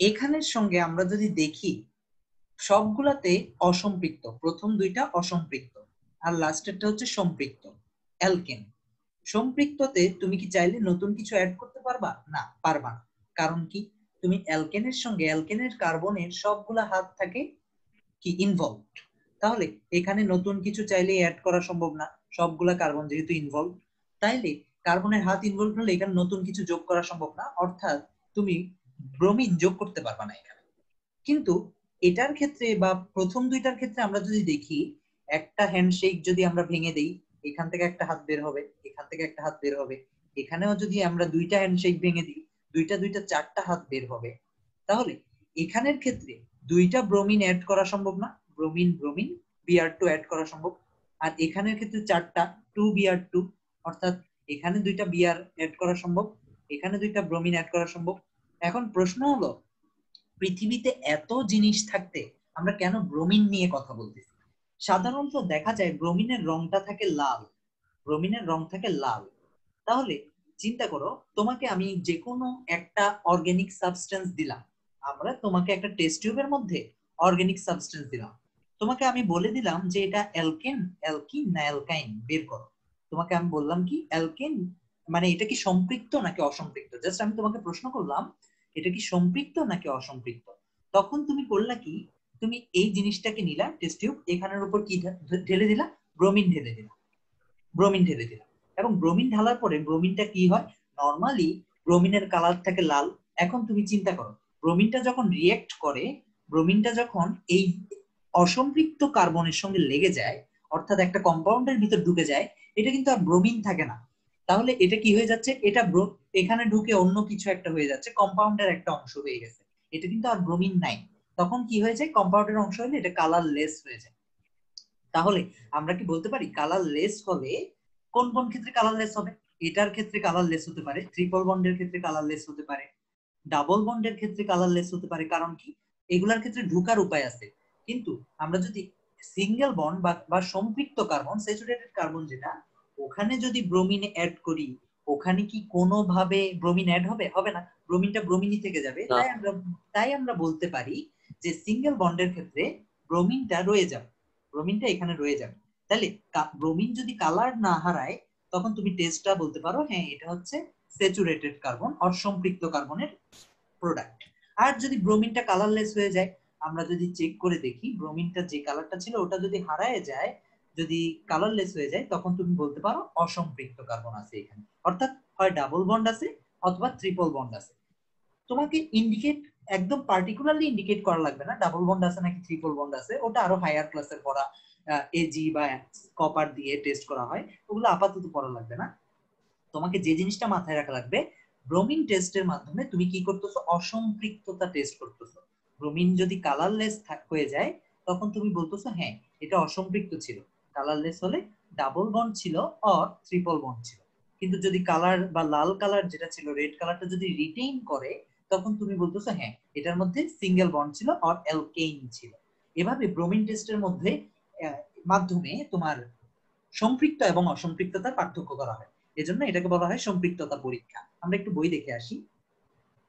এখানের সঙ্গে আমরা যদি দেখি, সবগুলাতে অসম্পৃক্ত। প্রথম দুইটা অসম্পৃক্ত আর লাস্টেরটা হচ্ছে সম্পৃক্ত অ্যালকেন সম্পৃক্ততে তুমি কি চাইলে নতুন কিছু অ্যাড করতে পারবা? না পারবা না। কারণ কি? তুমি অ্যালকেনের সঙ্গে অ্যালকেনের কার্বনের সবগুলা হাত থাকে কি ইনভলভ তাহলে এখানে নতুন কিছু চাইলে অ্যাড করা সম্ভব না। সবগুলা কার্বন যেহেতু ইনভলভ তাইলে কার্বনের হাত ইনভলভ হলে এখানে নতুন কিছু যোগ করা সম্ভব না। অর্থাৎ তুমি ব্রোমিন যোগ করতে পারবা না এখানে। কিন্তু এটার ক্ষেত্রে বা প্রথম দুইটার ক্ষেত্রে আমরা যদি দেখি, একটা হ্যান্ডশেক যদি আমরা ভেঙে দেই, এখান থেকে একটা হাত বের হবে, এখান থেকে একটা হাত বের হবে, এখানেও যদি আমরা দুইটা হ্যান্ডশেক ভেঙে দিই, দুইটা দুইটা, চারটা হাত বের হবে, তাহলে এখানের ক্ষেত্রে দুইটা ব্রোমিন অ্যাড করা সম্ভব না bromine bromine B R two add করা সম্ভব। আর এখানের ক্ষেত্রে চারটা টু বিআর টু অর্থাৎ এখানে দুইটা বিআর অ্যাড করা সম্ভব, এখানে দুইটা ব্রোমিন অ্যাড করা সম্ভব এখন প্রশ্ন হলো, পৃথিবীতে এত জিনিস থাকতে আমরা কেন ব্রোমিন নিয়ে কথা বলতেছি? সাধারণত দেখা যায় ব্রোমিনের রংটা থাকে লাল, ব্রোমিনের রং থাকে লাল। তাহলে চিন্তা করো, তোমাকে আমি যে কোনো একটা অর্গানিক সাবস্টেন্স দিলাম, আমরা তোমাকে একটা টেস্ট টিউবের মধ্যে অর্গানিক সাবস্টেন্স দিলাম। তোমাকে আমি বলে দিলাম যে এটা অ্যালকেন, অ্যালকিন না অ্যালকাইন, বের করো। তোমাকে আমি বললাম কি, অ্যালকেন মানে এটা কি সম্পৃক্ত নাকি অসম্পৃক্ত? জাস্ট আমি তোমাকে প্রশ্ন করলাম, এটা কি সম্পৃক্ত নাকি অসম্পৃক্ত? তখন তুমি করলা কি, তুমি এই জিনিসটাকে নিলা টেস্ট টিউব এখানের উপর কি ঢেলে দিলা? ব্রোমিন ঢেলে দিলা। ব্রোমিন ঢেলে দিলা। এবং ব্রোমিন ঢালার পরে ব্রোমিনটা কি হয়? নর্মালি ব্রোমিনের কালার থাকে লাল। এখন তুমি চিন্তা করো ব্রোমিনটা যখন রিয়েক্ট করে ব্রোমিনটা যখন এই অসম্পৃক্ত কার্বনের সঙ্গে লেগে যায়, অর্থাৎ একটা কম্পাউন্ডের ভিতর ঢুকে যায়, এটা কিন্তু আর ব্রোমিন থাকে না। তাহলে এটা কি হয়ে যাচ্ছে? এটা এখানে ঢুকে অন্য কিছু একটা হয়ে যাচ্ছে কম্পাউন্ডের একটা অংশ হয়ে গেছে। এটা কিন্তু আর ব্রোমিন নাই। তখন কি হয়ে যায় কম্পাউন্ডের অংশ হলে এটা কালার লেস হয়ে যায়। তাহলে আমরা কি বলতে পারি? কালার লেস হলে কোন কোন ক্ষেত্রে কালার লেস হবে? এটার ক্ষেত্রে কালার লেস হতে পারে ট্রিপল বন্ডের ক্ষেত্রে কালার লেস হতে পারে ডাবল বন্ডের ক্ষেত্রে কালার লেস হতে পারে। কারণ কি? এগুলার ক্ষেত্রে ঢুকার উপায় আছে। কিন্তু আমরা যদি সিঙ্গেল বন্ড বা সম্পৃক্ত কার্বন স্যাচুরেটেড কার্বন যেটা ওখানে যদি ব্রোমিন অ্যাড করি ওখানে কি কোনোভাবে ব্রোমিন অ্যাড হবে? হবে না। ব্রোমিনটা ব্রোমিনই থেকে যাবে। তাই আমরা তাই আমরা বলতে পারি যে সিঙ্গেল বন্ডের ক্ষেত্রে ব্রোমিনটা রয়ে যাবে। ব্রোমিনটা এখানে রয়ে যাবে। তাহলে ব্রোমিন যদি কালার না হারায় তখন তুমি টেস্টটা বলতে পারো হ্যাঁ এটা হচ্ছে স্যাচুরেটেড কার্বন অসম্পৃক্ত কার্বনের প্রোডাক্ট আর যদি ব্রোমিনটা কালারলেস হয়ে যায় আমরা যদি চেক করে দেখি ব্রোমিনটা যে কালারটা ছিল ওটা যদি হারায় যায় যদি কালারলেস হয়ে যায়, তখন তুমি বলতে পারো অসম্পৃক্ত কার্বন আছে এখানে। অর্থাৎ হয় ডাবল বন্ড আছে অথবা ট্রিপল বন্ড আছে। তোমাকে ইন্ডিকেট একদম পার্টিকুলারলি ইন্ডিকেট করা লাগবে না। ডাবল বন্ড আছে নাকি ট্রিপল বন্ড আছে, ওটা আরও হায়ার ক্লাসের পড়া এজি বা কপার দিয়ে টেস্ট করা হয়। ওগুলো আপাতত পড়া লাগবে না। তোমাকে যে জিনিসটা মাথায় রাখা লাগবে ব্রোমিন টেস্টের মাধ্যমে তুমি কি করতেছো? অসম্পৃক্ততা টেস্ট করতেছো। ব্রোমিন যদি কালারলেস হয়ে যায়, তখন তুমি বলতেছো হ্যাঁ এটা অসম্পৃক্ত ছিল। কালারলেস হলে ডাবল বন্ড ছিল অর ট্রিপল বন্ড ছিল। কিন্তু যদি কালার বা লাল কালার যেটা ছিল রেড কালারটা যদি রিটেইন করে, তখন তুমি বলতেছো হ্যাঁ এটার মধ্যে সিঙ্গেল বন্ড ছিল অর অ্যালকেইন ছিল। এভাবে ব্রোমিন টেস্টের মধ্যে মাধ্যমে তোমার সম্পৃক্ত এবং অসম্পৃক্ততার পার্থক্য করা হয়। এজন্য এটাকে বলা হয় সম্পৃক্ততা পরীক্ষা। আমরা একটু বই দেখে আসি।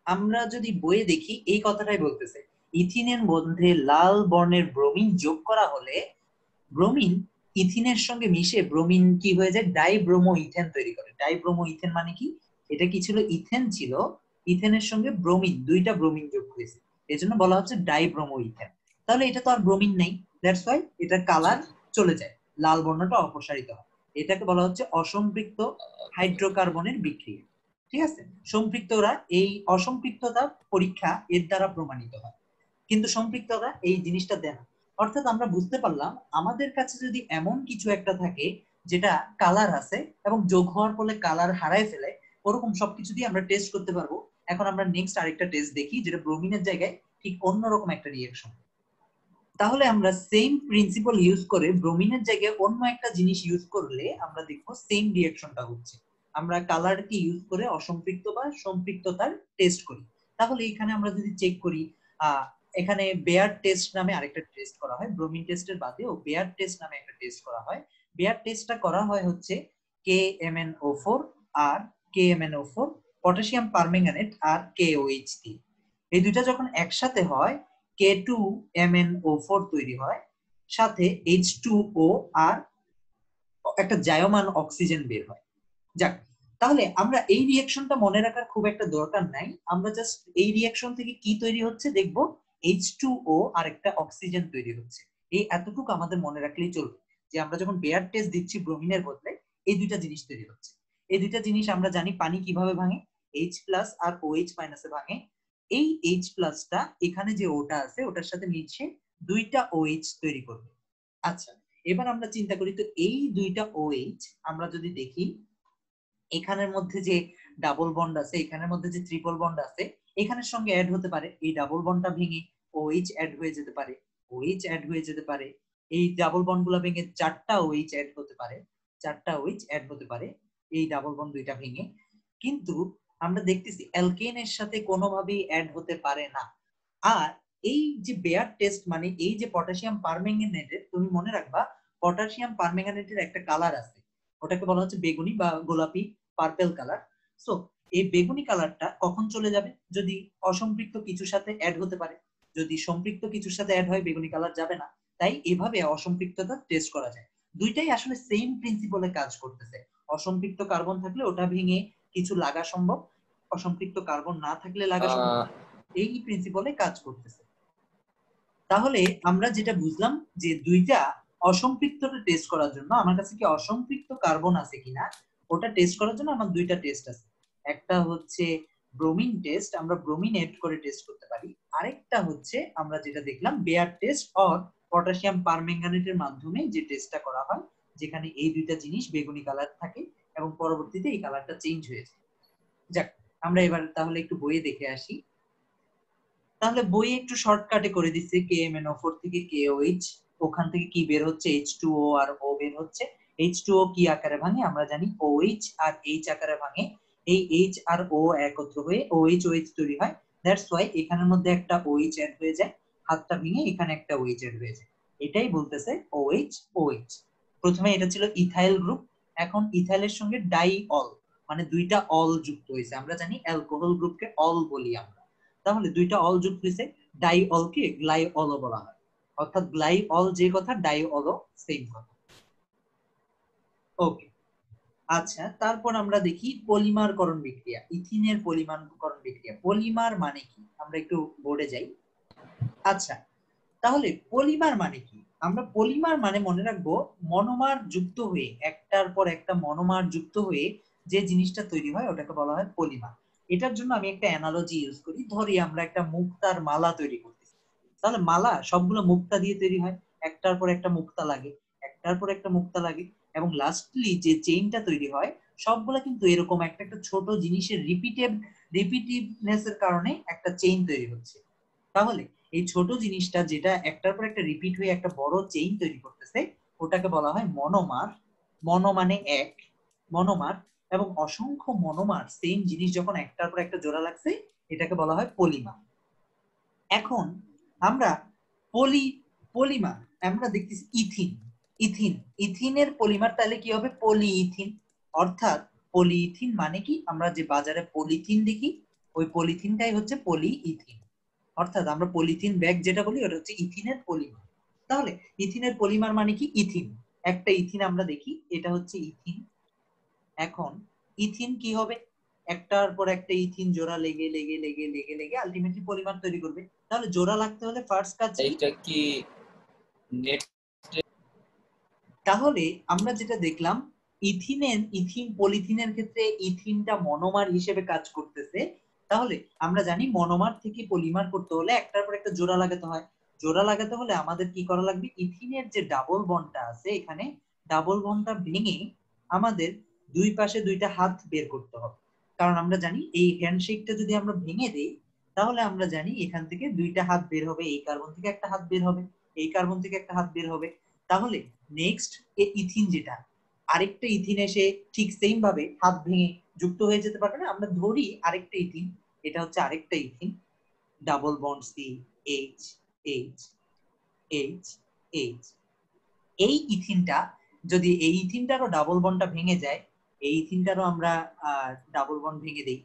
আমরা যদি বইয়ে দেখি, এই কথাটাই বলতেছে ইথিনের মধ্যে লাল বর্ণের ব্রোমিন যোগ করা হলে ব্রোমিন ইথিনের সঙ্গে মিশে ব্রোমিন কি হয়ে যায়? ডাইব্রোমো ইথেন তৈরি করে। ডাইব্রোমো ইথেন মানে কি? এটা কি ছিল? ইথেন ছিল। ইথেনের সঙ্গে ব্রোমিন, দুইটা ব্রোমিন যোগ হয়েছে। এজন্য বলা হচ্ছে ডাইব্রোমো ইথেন তাহলে এটা তো আর ব্রোমিন নেই। দ্যাটস ওয়াই এটার কালার চলে যায়। লাল বর্ণটা অপসারিত হয়। এটাকে বলা হচ্ছে অসম্পৃক্ত হাইড্রোকার্বনের বিক্রিয়া। ঠিক আছে? সম্পৃক্তরা এই অসম্পৃক্ততা পরীক্ষা এর দ্বারা প্রমাণিত হয়। কিন্তু সম্পৃক্ততা এই জিনিসটা দেয় না। অর্থাৎ আমরা বুঝতে পারলাম আমাদের কাছে যদি এমন কিছু একটা থাকে যেটা কালার আছে এবং যোগ হওয়ার ফলে কালার হারায় ফেলে, ওরকম সবকিছু দিয়ে আমরা টেস্ট করতে পারব। এখন আমরা নেক্সট আরেকটা টেস্ট দেখি, যেটা ব্রোমিনের জায়গায় ঠিক অন্যরকম একটা রিয়েকশন তাহলে আমরা সেম প্রিন্সিপাল ইউজ করে ব্রোমিনের জায়গায় অন্য একটা জিনিস ইউজ করলে আমরা দেখব সেম রিয়েকশনটা হচ্ছে। আমরা কালারকে ইউজ করে অসম্পৃক্ত বা সম্পৃক্ততার টেস্ট করি। তাহলে এখানে আমরা যদি চেক করি এখানে বেয়ার টেস্ট নামে আরেকটা টেস্ট করা হয় ব্রোমিন টেস্টের বাদেও বেয়ার টেস্ট নামে একটা টেস্ট করা হয়। বেয়ার টেস্টটা করা হয় হচ্ছে K M N O four আর K M N O four potassium permanganate আর কে ও এইচ দিয়ে এই দুইটা যখন একসাথে হয় K two M N O four তৈরি হয়, সাথে এইচ টু ও আর একটা জায়মান অক্সিজেন বের হয়। যাক, তাহলে আমরা এই রিয়াকশনটা মনে রাখার খুব একটা দরকার নাই। আমরা জাস্ট এই রিয়াকশন থেকে কি তৈরি হচ্ছে দেখব? এইচ টু ও আর একটা অক্সিজেন তৈরি হচ্ছে। এই এতটুকু আমাদের মনে রাখলেই চলবে যে আমরা যখন বেয়ার টেস্ট দিচ্ছি ব্রোমিনের বদলে, এই দুইটা জিনিস তৈরি হচ্ছে। এই দুইটা জিনিস আমরা জানি পানি কীভাবে ভাঙে? এইচ প্লাস আর ও এইচ ভাঙে। এই এইচ প্লাসটা এখানে যে ওটা আছে, ওটার সাথে মিশে দুইটা ও এইচ তৈরি করবে। আচ্ছা এবার আমরা চিন্তা করি, তো এই দুইটা ও এইচ আমরা যদি দেখি, এখানের মধ্যে যে ডাবল বন্ড আছে, এখানের মধ্যে যে ট্রিপল বন্ড আছে এখানের সঙ্গে অ্যাড হতে পারে এই ডাবল বন্ডটা ভেঙে ওএইচ অ্যাড হয়ে যেতে পারে ওএইচ অ্যাড হয়ে যেতে পারে, এই ডাবল বন্ডগুলা ভেঙে চারটা ওএইচ অ্যাড হতে পারে, চারটা ওএইচ অ্যাড হতে পারে, এই ডাবল বন্ড দুইটা ভেঙে। কিন্তু আমরা দেখতেছি অ্যালকেনের সাথে কোনোভাবেই অ্যাড হতে পারে না। আর এই যে বেয়ার টেস্ট মানে এই যে পটাশিয়াম পারম্যাঙ্গানেটের তুমি মনে রাখবা পটাশিয়াম পারম্যাঙ্গানেটের একটা কালার আছে। ওটাকে বলা হচ্ছে বেগুনি বা গোলাপি পার্পেল কালার সো এই বেগুনি কালারটা কখন চলে যাবে? যদি অসম্পৃক্ত কিছুর সাথে অ্যাড হতে পারে। যদি সম্পৃক্ত কিছুর সাথে অ্যাড হয় বেগুনি কালার যাবে না। তাই এভাবে অসম্পৃক্ততা টেস্ট করা যায়। দুইটাই আসলে সেম প্রিন্সিপালে কাজ করতেছে। অসম্পৃক্ত কার্বন থাকলে ওটা ভেঙে কিছু লাগা সম্ভব। অসম্পৃক্ত কার্বন না থাকলে লাগা সম্ভব এই প্রিন্সিপালে কাজ করতেছে। তাহলে আমরা যেটা বুঝলাম যে দুইটা অসম্পৃক্তটা টেস্ট করার জন্য আমার কাছে কি অসম্পৃক্ত কার্বন আছে কিনা ওটা টেস্ট করার জন্য আমার দুইটা টেস্ট আছে। একটা হচ্ছে ব্রোমিন টেস্ট আমরা ব্রোমিন এড করে টেস্ট করতে পারি। আরেকটা হচ্ছে আমরা যেটা দেখলাম বেয়ার টেস্ট অর পটাশিয়াম পারম্যাঙ্গানেটের মাধ্যমে যে টেস্টটা করা হয়, যেখানে এই দুইটা জিনিস বেগুনি কালার থাকে এবং পরবর্তীতে এই কালারটা চেঞ্জ হয়ে যায়। যাক, আমরা এবার তাহলে একটু বইয়ে দেখে আসি। তাহলে বইয়ে একটু শর্টকাটে করে দিচ্ছে কে এম এন ফোর থেকে কে ও এইচ ওখান থেকে কি বের হচ্ছে? এইচ টু ও আর ও বের হচ্ছে। এইচ টু ও কি আকারে ভাঙে? আমরা জানি ও এইচ আর এইচ আকারে ভাঙে। এই এইচ আর ও একত্র হয়ে ও এইচ ও এইচ তৈরি হয়। দ্যাটস ওয়াই এখানের মধ্যে একটা ও এইচ অ্যাড হয়ে যায়, হাতটা ভেঙে এখানে একটা ও এইচ অ্যাড হয়ে যায়। এটাই বলতেছে ও এইচ ও এইচ প্রথমে এটা ছিল ইথাইল গ্রুপ এখন ইথাইলের সঙ্গে ডাই অল মানে দুইটা অল যুক্ত হয়েছে। আমরা জানি অ্যালকোহল গ্রুপকে অল বলি আমরা। তাহলে দুইটা অল যুক্ত হয়েছে ডাই অলকে গ্লাই অলও বলা হয়। অর্থাৎ গ্লাই অল যে কথা ডাই অলও সেম কথা। ওকে আচ্ছা তারপর আমরা দেখি পলিমারকরণ বিক্রিয়া, ইথিনের পলিমারকরণ বিক্রিয়া। পলিমার মানে কি? আমরা একটু বোর্ডে যাই। আচ্ছা তাহলে পলিমার মানে কি? আমরা পলিমার মানে মনে রাখব মনোমার যুক্ত হয়ে, একটার পর একটা মনোমার যুক্ত হয়ে যে জিনিসটা তৈরি হয় ওটাকে বলা হয় পলিমার। এটার জন্য আমি একটা অ্যানালজি ইউজ করি। ধরি আমরা একটা মুক্তার মালা তৈরি করতেছি। তাহলে মালা সবগুলো মুক্তা দিয়ে তৈরি হয়। একটার পর একটা মুক্তা লাগে, একটার পর একটা মুক্তা লাগে। এবং লাস্টলি যে চেইনটা তৈরি হয়, সবগুলো কিন্তু এরকম একটা একটা ছোট জিনিসের রিপিটেড রিপিটিভনেস এর কারণে একটা চেইন তৈরি হচ্ছে। তাহলে এই ছোট জিনিসটা যেটা একটার পর একটা রিপিট হয়ে একটা বড় চেইন তৈরি করতেছে, ওটাকে বলা হয় মনোমার মনো মানে এক মনোমার এবং অসংখ্য মনোমার সেম জিনিস যখন একটার পর একটা জোড়া লাগছে, এটাকে বলা হয় পলিমার এখন আমরা পলি পলিমার আমরা দেখতেছি ইথিন ইথিন। ইথিনের পলিমার তাহলে কি হবে? পলিইথিন। অর্থাৎ পলিইথিন মানে কি? আমরা যে বাজারে পলিথিন দেখি, ওই পলিথিনটাই হচ্ছে পলিইথিন। অর্থাৎ আমরা পলিথিন ব্যাগ যেটা বলি, ওটা হচ্ছে ইথিনের পলিমার। তাহলে ইথিনের পলিমার মানে কি? ইথিন। একটা ইথিন আমরা দেখি, এটা হচ্ছে ইথিন। এখন ইথিন কি হবে? একটার পর একটা ইথিন জোড়া লেগে লেগে লেগে লেগে লেগে আলটিমেটলি পলিমার তৈরি করবে। তাহলে জোড়া লাগতে হলে ফার্স্ট কাজ এইটা কি নেট তাহলে আমরা যেটা দেখলাম ইথিনের ইথিন, পলিথিনের ক্ষেত্রে ইথিনটা মনোমার হিসেবে কাজ করতেছে। তাহলে আমরা জানি মনোমার থেকে পলিমার করতে হলে একটার পর একটা জোড়া লাগাতে হয়। জোড়া লাগাতে হলে আমাদের কি করা লাগবে? ইথিনের যে ডাবল বন্ডটা আছে এখানে, ডাবল বন্ডটা ভেঙে আমাদের দুই পাশে দুইটা হাত বের করতে হবে। কারণ আমরা জানি এই হ্যান্ডশেকটা যদি আমরা ভেঙে দেই, তাহলে আমরা জানি এখান থেকে দুইটা হাত বের হবে, এই কার্বন থেকে একটা হাত বের হবে, এই কার্বন থেকে একটা হাত বের হবে। তাহলে নেক্সট এ ইথিন যেটা, আরেকটা ইথিন এসে ঠিক সেম ভাবে হাত ভেঙে যুক্ত হয়ে যেতে পারবে না, আমরা ধরি আরেকটা ইথিন, এটা হচ্ছে আরেকটা ethyne double bond C H H H H এই ইথিনটা, যদি এই ইথিনটারও ডাবল বন্ডটা ভেঙে যায়, এই ইথিনটারও আমরা ডাবল বন্ড ভেঙে দেই,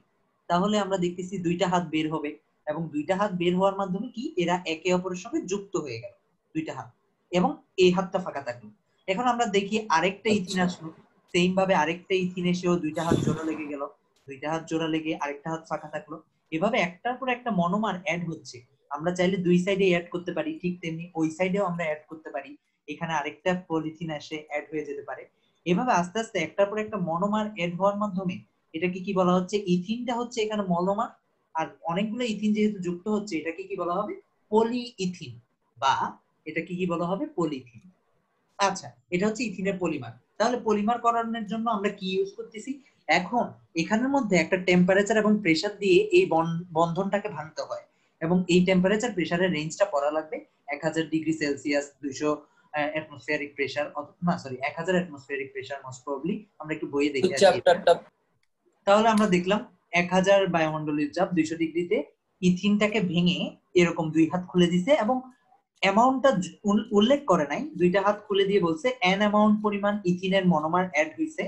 তাহলে আমরা দেখতেছি দুইটা হাত বের হবে, এবং দুইটা হাত বের হওয়ার মাধ্যমে কি? এরা একে অপরের সঙ্গে যুক্ত হয়ে গেল, দুইটা হাত। এবং এই হাতটা ফাঁকা থাকল। এখন আমরা দেখি আরেকটা ইথিন আচ্ছা। আসলো। সেম ভাবে আরেকটা ইথিন এসেও দুইটা হাত জোড়া লেগে গেল। দুইটা হাত জোড়া লেগে আরেকটা হাত ফাঁকা থাকল। এভাবে একটার পর একটা মনোমার অ্যাড হচ্ছে। আমরা চাইলে দুই সাইডে অ্যাড করতে পারি ঠিক তেমনি ওই সাইডেও আমরা অ্যাড করতে পারি। এখানে আরেকটা পলিথিন এসে অ্যাড হয়ে যেতে পারে। এভাবে আস্তে আস্তে একটার পর একটা মনোমার অ্যাড হওয়ার মাধ্যমে এটাকে কি বলা হচ্ছে? ইথিনটা হচ্ছে এখানে মনোমার। আর অনেকগুলো ইথিন যেহেতু যুক্ত হচ্ছে এটাকে কি বলা হবে? পলি ইথিন বা এটাকে কি বলা হবে? পলিথিন। আচ্ছা। এটা হচ্ছে ইথিনের পলিমার। তাহলে পলিমার করানোর জন্য আমরা কি ইউজ করতেছি? এখন এখানের মধ্যে একটা টেম্পারেচার এবং প্রেসার দিয়ে এই বন্ধনটাকে ভাঙতে হয়। এবং এই টেম্পারেচার প্রেসারের রেঞ্জটা পড়া লাগবে এক হাজার ডিগ্রি সেলসিয়াস দুইশো অ্যাটমসফিয়ারিক প্রেসার না সরি এক হাজার অ্যাটমসফিয়ারিক প্রেসার মোস্ট প্রবলি আমরা একটু বইয়ে দেখে আসি। চ্যাপ্টারটা তাহলে আমরা দেখলাম এক হাজার বায়ুমণ্ডলের চাপ দুইশো ডিগ্রিতে ইথিনটাকে ভেঙে এরকম দুই হাত খুলে দিছে এবং অ্যামাউন্টটা উল্লেখ করে নাই, দুইটা হাত খুলে দিয়ে বলছে এন অ্যামাউন্ট পরিমাণ ইথিনের মনোমার অ্যাড হয়েছে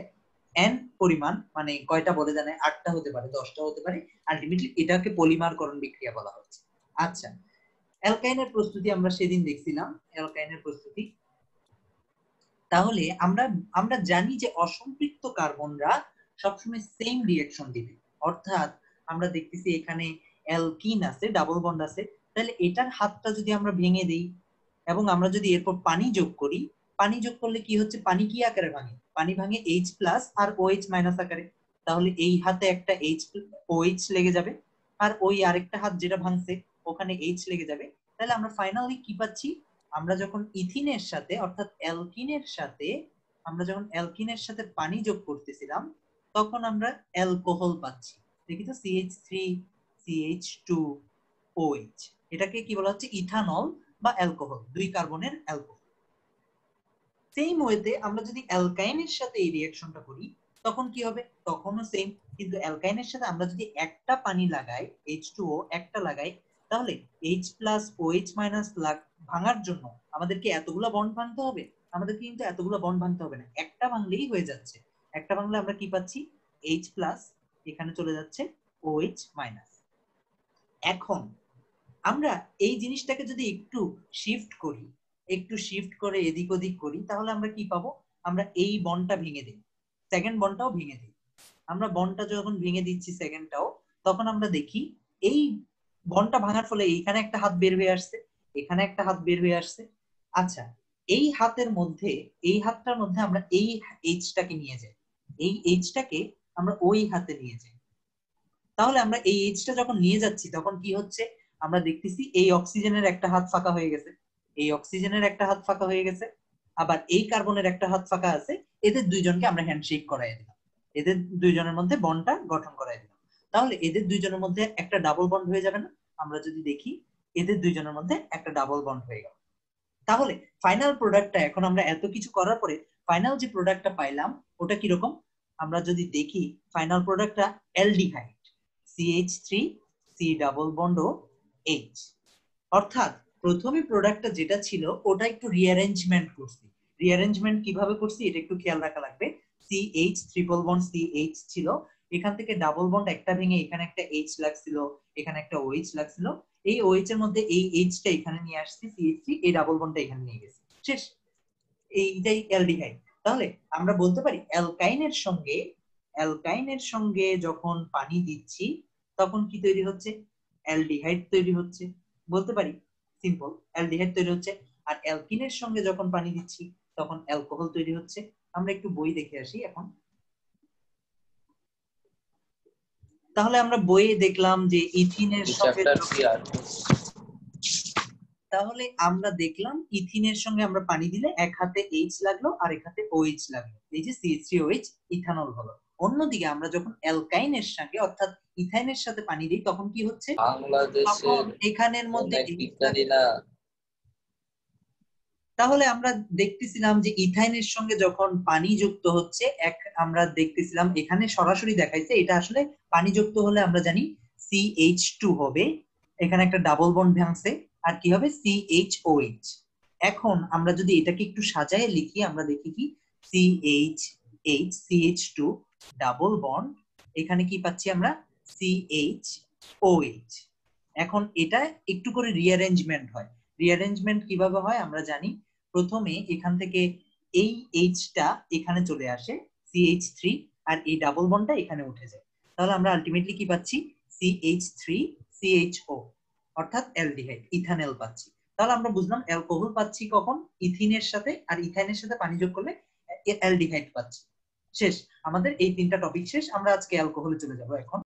এন পরিমাণ মানে কয়টা বলে জানে? আটটা হতে পারে, দশটা হতে পারে। আলটিমেটলি এটাকে পলিমারকরণ বিক্রিয়া বলা হচ্ছে। আচ্ছা অ্যালকাইনের প্রস্তুতি আমরা সেদিন দেখছিলাম, অ্যালকাইনের প্রস্তুতি। তাহলে আমরা আমরা জানি যে অসম্পৃক্ত কার্বনরা সবসময় সেম রিয়াকশন দিবে। অর্থাৎ আমরা দেখতেছি এখানে অ্যালকিন আছে ডাবল বন্ড আছে তাহলে এটার হাতটা যদি আমরা ভেঙে দেই এবং আমরা যদি এরপর পানি যোগ করি, পানি যোগ করলে কি হচ্ছে? পানি কি আকারে ভাঙে? পানি ভাঙে এইচ প্লাস আর ও এইচ মাইনাস আকারে। তাহলে এই হাতে একটা এইচ ওএইচ লেগে যাবে আর ওই আরেকটা হাত যেটা ভাঙছে, ওখানে এইচ লেগে যাবে। তাহলে আমরা ফাইনালি কি পাচ্ছি? আমরা যখন ইথিনের সাথে অর্থাৎ অ্যালকিনের সাথে, আমরা যখন অ্যালকিনের সাথে পানি যোগ করতেছিলাম, তখন আমরা অ্যালকোহল পাচ্ছি। দেখি তো C H three C H two O H এটাকে কি বলা হচ্ছে? ইথানল বা অ্যালকোহল, দুই কার্বনের অ্যালকোহল। সেম ওয়েতে আমরা যদি অ্যালকাইনের সাথে এই রিঅ্যাকশনটা করি, তখন কি হবে? তখনও সেম কিন্তু অ্যালকাইনের সাথে আমরা যদি একটা পানি লাগাই এইচ টু ও একটা লাগাই, তাহলে H plus O H minus ভাঙার জন্য আমাদেরকে এতগুলো বন্ড ভাঙতে হবে। আমাদেরকে কিন্তু এতগুলো বন্ড ভাঙতে হবে না। একটা ভাঙলেই হয়ে যাচ্ছে। একটা ভাঙলে আমরা কি পাচ্ছি? এইচ প্লাস এখানে চলে যাচ্ছে ও এইচ মাইনাস এখন আমরা এই জিনিসটাকে যদি একটু শিফট করি, একটু শিফট করে এদিক ওদিক করি, তাহলে আমরা কি পাবো? আমরা এই বনটা ভেঙে দিই। সেকেন্ড বনটাও ভেঙে দিই। আমরা বনটা যখন ভেঙে দিচ্ছি সেকেন্ডটাও তখন আমরা দেখি এই বনটা ভাঙার ফলে এইখানে একটা হাত বের হয়ে আসছে, এখানে একটা হাত বের হয়ে আসছে। আচ্ছা এই হাতের মধ্যে, এই হাতটার মধ্যে আমরা এই এইচটাকে নিয়ে যাই। এই এইচটাকে আমরা ওই হাতে নিয়ে যাই। তাহলে আমরা এই এইচটা যখন নিয়ে যাচ্ছি, তখন কি হচ্ছে? আমরা দেখতেছি এই অক্সিজেনের একটা হাত ফাঁকা হয়ে গেছে। এই অক্সিজেনের একটা হাত ফাঁকা হয়ে গেছে, আবার এই কার্বনের একটা হাত ফাঁকা আছে, এদের দুইজনকে আমরা হ্যান্ডশেক করাই দিলাম। এদের দুইজনের মধ্যে বন্ডটা গঠন করাই দিলাম। তাহলে এদের দুইজনের মধ্যে একটা ডাবল বন্ড হয়ে যাবে না? আমরা যদি দেখি, এদের দুইজনের মধ্যে একটা ডাবল বন্ড হয়ে গেল। তাহলে ফাইনাল প্রোডাক্টটা এখন আমরা এত কিছু করার পরে ফাইনাল যে প্রোডাক্টটা পাইলাম, ওটা কীরকম? আমরা যদি দেখি ফাইনাল প্রোডাক্টটা aldehyde C H three C double bond O H অর্থাৎ প্রথমে প্রোডাক্টটা যেটা ছিল, ওটা একটু রিঅ্যারেঞ্জমেন্ট করছি। রিঅ্যারেঞ্জমেন্ট কীভাবে করছি, এটা একটু খেয়াল রাখা লাগবে। C H triple bond C H ছিল। এখান থেকে ডাবল বন্ড একটা ভেঙে এখানে একটা এইচ লাগছিল, এখানে একটা ওএইচ লাগছিল। এই ওএইচ এর মধ্যে এই এইচটা এখানে নিয়ে আসছি সিএইচ এই ডাবল বন্ডটা এখানে নিয়ে গেছি। শেষ। এইটাই অ্যালডিহাইড তাহলে আমরা বলতে পারি অ্যালকাইনের সঙ্গে অ্যালকাইনের সঙ্গে যখন পানি দিচ্ছি, তখন কি তৈরি হচ্ছে? অ্যালডিহাইড তৈরি হচ্ছে। বলতে পারি সিম্পল অ্যালডিহাইড তৈরি হচ্ছে। আর অ্যালকিনের সঙ্গে যখন পানি দিচ্ছি তখন অ্যালকোহল তৈরি হচ্ছে। আমরা একটু বই দেখে আসি এখন। তাহলে আমরা বইয়ে দেখলাম যে ইথিনের সঙ্গে থ্রি তাহলে আমরা দেখলাম ইথিনের সঙ্গে আমরা পানি দিলে এক হাতে এইচ লাগল আর এক হাতে ওএইচ লাগল। এই যে সিএইচ ইথানল হলো। অন্যদিকে আমরা যখন অ্যালকাইনের সঙ্গে অর্থাৎ ইথাইনের সাথে পানি দিই তখন কি হচ্ছে? এখানের মধ্যে তাহলে আমরা দেখতেছিলাম যে ইথাইনের সঙ্গে যখন পানি যুক্ত হচ্ছে এক আমরা দেখতেছিলাম এখানে সরাসরি দেখাইছে এটা আসলে পানি যুক্ত হলে আমরা জানি সিএইচ টু হবে। এখানে একটা ডাবল বন্ড ভাঙছে আর কি হবে? সিএইচওএইচ এখন আমরা যদি এটাকে একটু সাজায় লিখি আমরা দেখি কি? C H H C H two double bond এখানে কি পাচ্ছি আমরা? সিএইচ ওএইচ এখন এটা একটু করে রিঅ্যারেঞ্জমেন্ট হয়। রিঅ্যারেঞ্জমেন্ট কীভাবে হয় আমরা জানি? প্রথমে এখান থেকে এই এইচটা এখানে চলে আসে সিএইচ থ্রি আর এই ডাবল বন্ডটা এখানে উঠে যায়। তাহলে আমরা আলটিমেটলি কি পাচ্ছি? C H three C H O অর্থাৎ অ্যালডিহাইড, ইথানেল পাচ্ছি। তাহলে আমরা বুঝলাম অ্যালকোহল পাচ্ছি কখন? ইথিনের সাথে, আর ইথাইনের সাথে পানি যোগ করলে অ্যালডিহাইড পাচ্ছি। শেষ। আমাদের এই তিনটা টপিক শেষ। আমরা আজকে অ্যালকোহলে চলে যাব এখন।